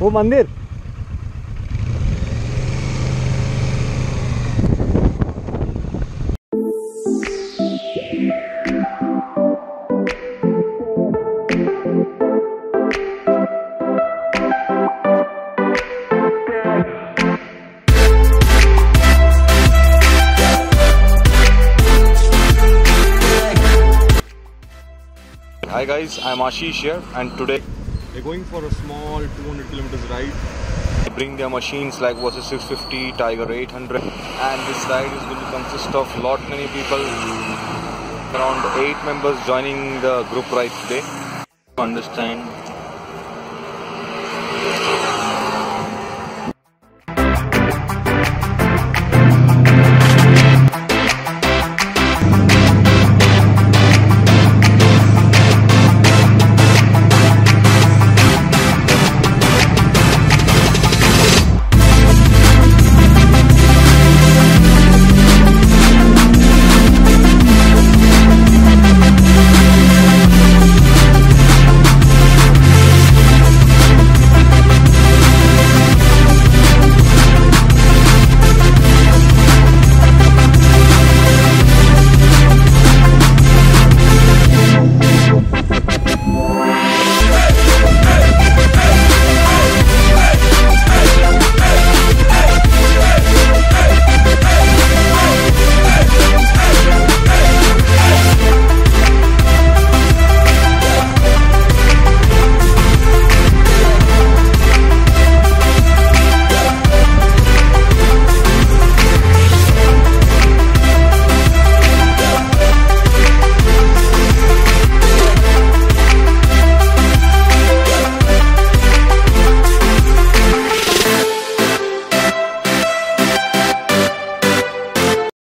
वो मंदिर Hi guys, I'm Ashish here and today they're going for a small 200 kilometers ride. they bring their machines like Versys 650, Tiger 800 and this ride is going to consist of lot many people. Around 8 members joining the group ride today. To understand